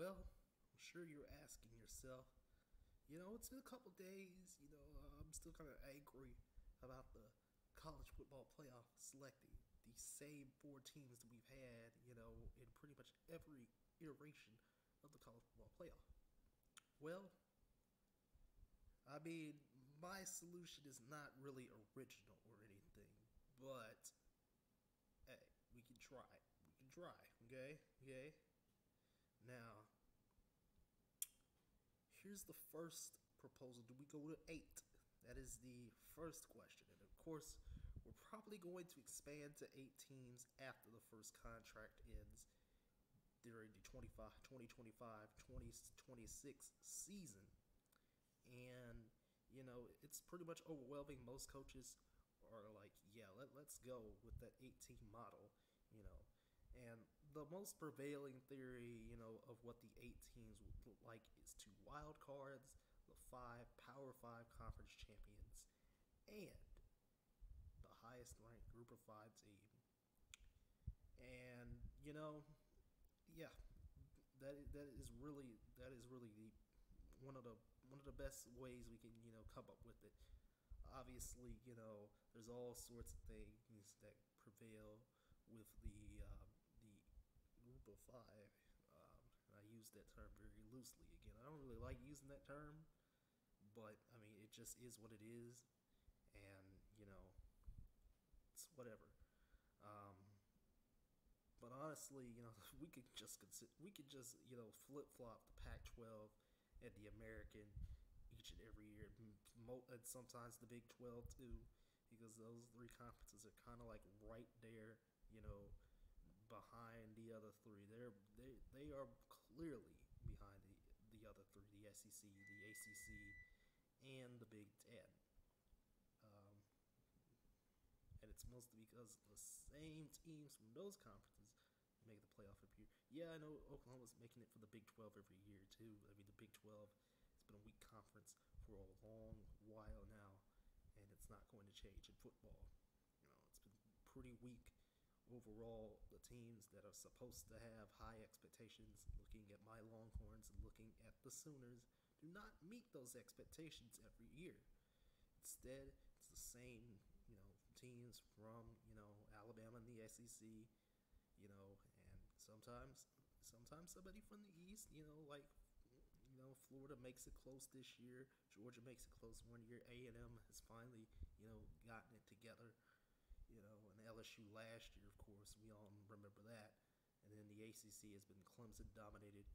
Well, I'm sure you're asking yourself, you know, it's been a couple days, you know, uh, I'm still kind of angry about the college football playoff selecting the same four teams that we've had, you know, in pretty much every iteration of the college football playoff. Well, I mean, my solution is not really original or anything, but hey, we can try. We can try, okay? Okay? Now, here's the first proposal. Do we go to eight? That is the first question. And of course, we're probably going to expand to eight teams after the first contract ends during the 25, 2025 2026 season. And, you know, it's pretty much overwhelming. Most coaches are like, yeah, let, let's go with that 18 model, you know. And the most prevailing theory, you know, of what the eight teams would look like is two wild cards, the five Power Five conference champions, and the highest ranked group of five team. And you know, yeah, that that is really that is really the one of the one of the best ways we can you know come up with it. Obviously, you know, there's all sorts of things that prevail with the um, the group of five. Use that term very loosely. Again, I don't really like using that term, but I mean, it just is what it is, and you know, it's whatever. Um, but honestly, you know, we could just consider, we could just you know flip flop the Pac-12 and the American each and every year, and sometimes the Big 12 too, because those three conferences are kind of like right there, you know, behind the other three. They're they they are clearly behind the the other three: the SEC, the ACC, and the Big Ten. Um, and it's mostly because the same teams from those conferences make the playoff every year. Yeah, I know Oklahoma's making it for the Big 12 every year too. I mean, the Big 12 has been a weak conference for a long while now, and it's not going to change in football. You know, it's been pretty weak overall. The teams that are supposed to have high expectations, looking at my Longhorns looking at the Sooners, do not meet those expectations every year. Instead, it's the same, you know, teams from, you know, Alabama and the SEC, you know, and sometimes sometimes somebody from the East, you know, like you know, Florida makes it close this year. Georgia makes it close one year. A and M has finally, you know, gotten it together. You know, and LSU last year, of course, we all remember that. And then the ACC has been Clemson dominated,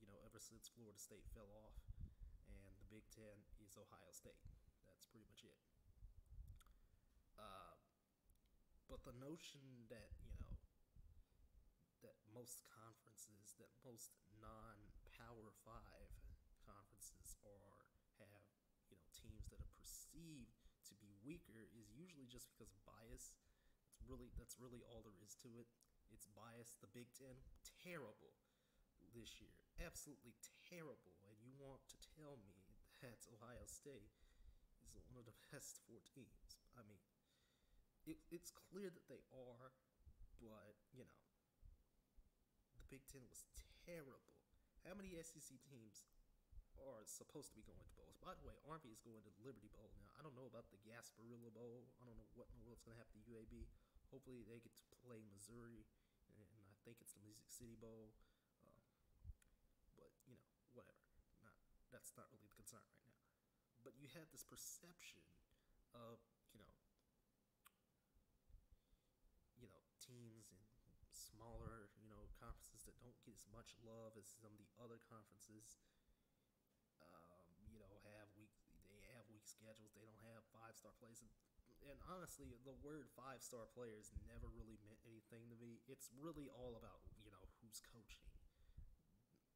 you know, ever since Florida State fell off. And the Big Ten is Ohio State. That's pretty much it. Uh, but the notion that, you know, that most conferences, that most non-power five conferences are have you know teams that are perceived to be weaker is usually just because of bias. Really that's really all there is to it. It's bias. The Big Ten terrible this year, absolutely terrible. And you want to tell me that Ohio State is one of the best four teams? I mean, it, it's clear that they are, but you know, the Big Ten was terrible. How many SEC teams are supposed to be going to bowls? By the way, Army is going to the Liberty Bowl now. I don't know about the Gasparilla Bowl. I don't know what in the world's going to happen to UAB. Hopefully, they get to play Missouri, and I think it's the Music City Bowl. Um, but you know, whatever. Not that's not really the concern right now. But you have this perception of you know you know teams in smaller you know conferences that don't get as much love as some of the other conferences um, you know have weak they have weak schedules they don't have five star players and, honestly the word five star players never really meant anything to me it's really all about you know who's coaching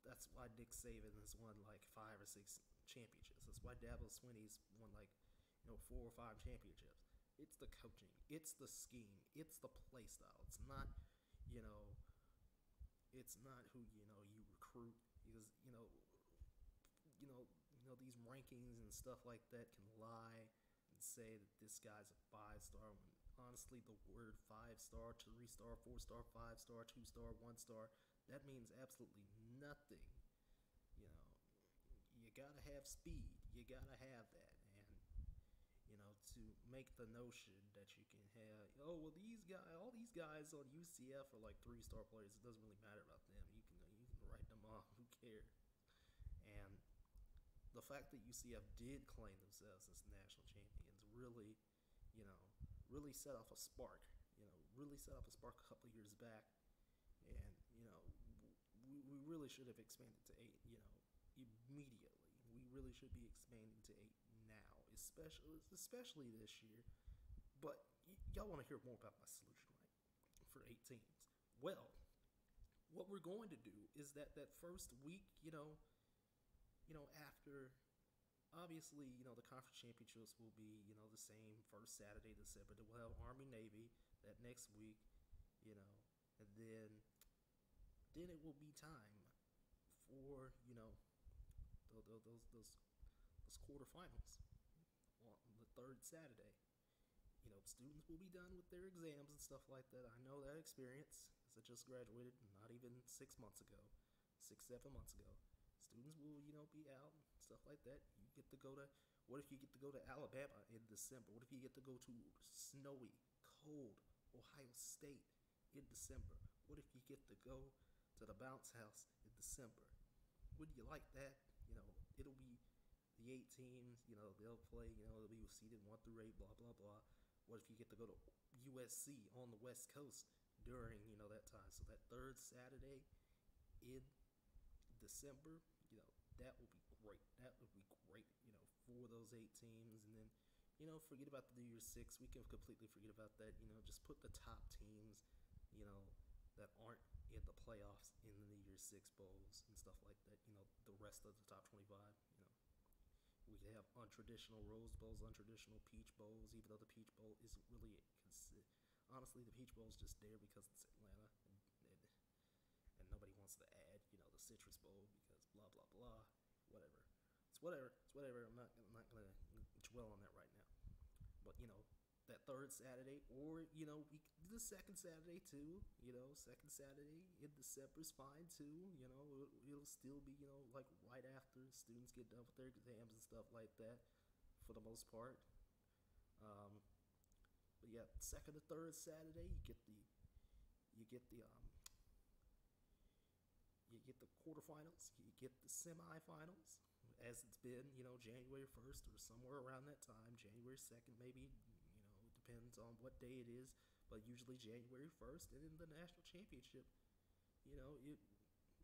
that's why Nick Saban has won like five or six championships that's why Dabo Swinney's won like you know four or five championships it's the coaching. It's the scheme. It's the play style. It's not, you know, it's not who you know you recruit because you know, you know, you know these rankings and stuff like that can lie say that this guy's a five star when honestly the word five star, three star, four star, five star, two star, one star that means absolutely nothing. You know, you gotta have speed. You gotta have that, and you know to make the notion that you can have. Oh well, these guys, all these guys on UCF are like three star players. It doesn't really matter about them. You can you can write them off. Who cares? And the fact that UCF did claim themselves as national really, you know, really set off a spark. You know, really set off a spark a couple years back, and you know, we, we really should have expanded to eight. You know, immediately. We really should be expanding to eight now, especially especially this year. But y- y'all want to hear more about my solution, right? For eight teams. Well, what we're going to do is that that first week, you know, you know, after obviously, you know, the conference championships will be, you know, the same first Saturday, December. Then we'll have Army Navy that next week, you know, and then then it will be time for, you know, those those those, those quarterfinals on the third Saturday. You know, students will be done with their exams and stuff like that. I know that experience because I just graduated not even six months ago, six, seven months ago students will, you know, be out stuff like that. You get to go to what if you get to go to Alabama in December? What if you get to go to snowy, cold Ohio State in December? What if you get to go to the bounce house in December? Wouldn't you like that? You know, it'll be the eight teams, you know, they'll play, you know, they'll be seeded one through eight, blah, blah, blah. What if you get to go to USC on the West Coast during, you know, that time? So that third Saturday in December, you know, that would be great. That would be great, you know, for those eight teams. And then, you know, forget about the New Year's Six. We can completely forget about that. You know, just put the top teams, you know, that aren't in the playoffs in the New Year's Six bowls and stuff like that. You know, the rest of the top 25, you know. We could have untraditional Rose Bowls, untraditional Peach Bowls, even though the Peach Bowl isn't really honestly the Peach Bowl is just there because it's Atlanta and, and and nobody wants to add, you know, the Citrus Bowl because blah blah blah, whatever. It's whatever. It's whatever. I'm not. I'm not gonna dwell on that right now. But you know, that third Saturday, or you know, we the second Saturday too. You know, second Saturday in December is fine too. You know, it'll, it'll still be you know like right after students get done with their exams and stuff like that, for the most part. Um, but yeah, second or third Saturday, you get the you get the um you get the quarterfinals, you get the semifinals, as it's been, you know, January 1st or somewhere around that time, January 2nd, maybe, you know, it depends on what day it is, but usually January 1st, and then the national championship, you know, it,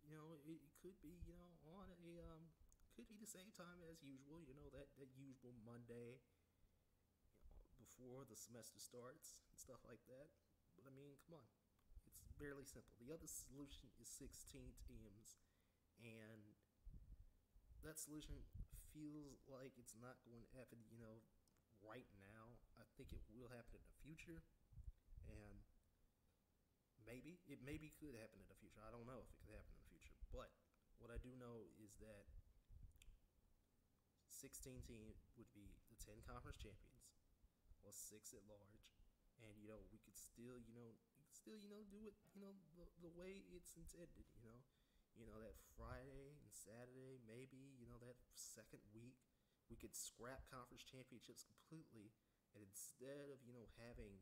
you know, it, could be, you know, on a, um, could be the same time as usual, you know, that, that usual Monday, you know, before the semester starts and stuff like that. But I mean, come on, fairly simple. The other solution is 16 teams, and that solution feels like it's not going to happen, you know, right now. I think it will happen in the future, and maybe it maybe could happen in the future. I don't know if it could happen in the future, but what I do know is that 16 team would be the 10 conference champions, six at large, and you know we could still, you know, still, you know, do it, you know, the, the way it's intended, you know you know, that Friday and Saturday, maybe, you know, that second week, we could scrap conference championships completely. And instead of, you know, having,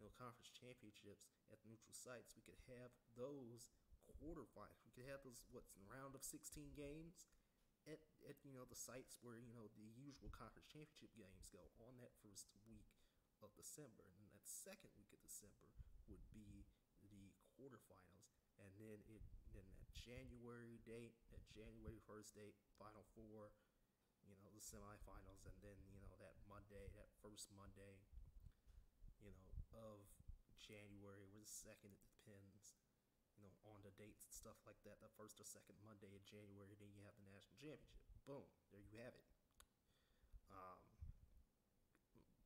you know, conference championships at neutral sites, we could have those quarterfinals. We could have those, what's in round of 16 games at, at, you know, the sites where, you know, the usual conference championship games go on that first week of December. And then that second week of December would be the quarterfinals. And then it then that January date, that January first date, Final Four, you know, the semifinals, and then you know that Monday, that first Monday, you know, of January or the second, it depends, you know, on the dates and stuff like that. The first or second Monday in January, then you have the national championship. Boom, there you have it. Um,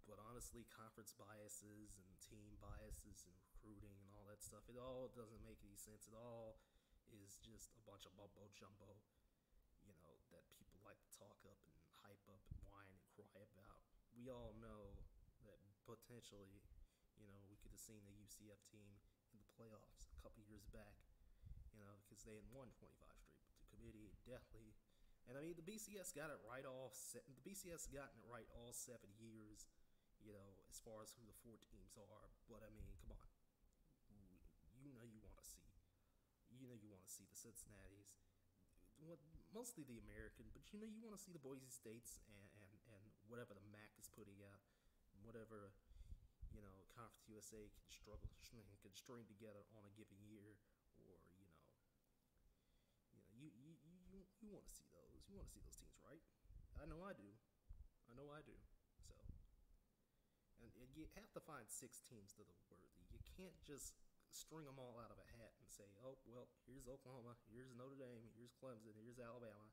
but honestly, conference biases and team biases and recruiting and all that stuff, it all doesn't make any sense at all. Is just a bunch of mumbo jumbo, you know, that people like to talk up and hype up and whine and cry about. We all know that potentially, you know, we could have seen the UCF team in the playoffs a couple years back, you know, because they had won 25 straight. But the committee definitely, and I mean, the BCS got it right all. Se- the BCS gotten it right all seven years, you know, as far as who the four teams are. But I mean, come on, you know, you want to see, you know, you want to see the Cincinnati's, what, mostly the American, but you know, you want to see the Boise States and, and and whatever the MAC is putting out, whatever you know, Conference USA can struggle, can string together on a given year, or you know, you know, you you you you want to see those, you want to see those teams, right? I know I do, I know I do. You have to find six teams that are worthy. You can't just string them all out of a hat and say, oh well, here's Oklahoma, here's Notre Dame, here's Clemson, here's Alabama.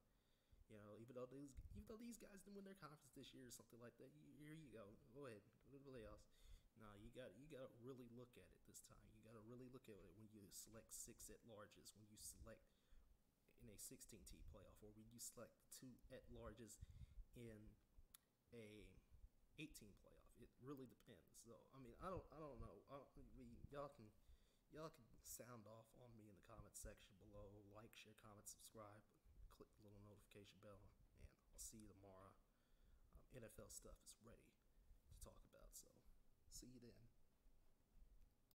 You know, even though these even though these guys didn't win their conference this year or something like that, here you go. Go ahead, go to the playoffs. No, you got you got to really look at it this time. You got to really look at it when you select six at larges, when you select in a 16 team playoff, or when you select two at larges in a 18 playoff. It really depends. So I mean, I don't I don't know. I don't, mean, y'all can y'all can sound off on me in the comment section below. Like, share, comment, subscribe, click the little notification bell, and I'll see you tomorrow. Um, NFL stuff is ready to talk about. So. See you then.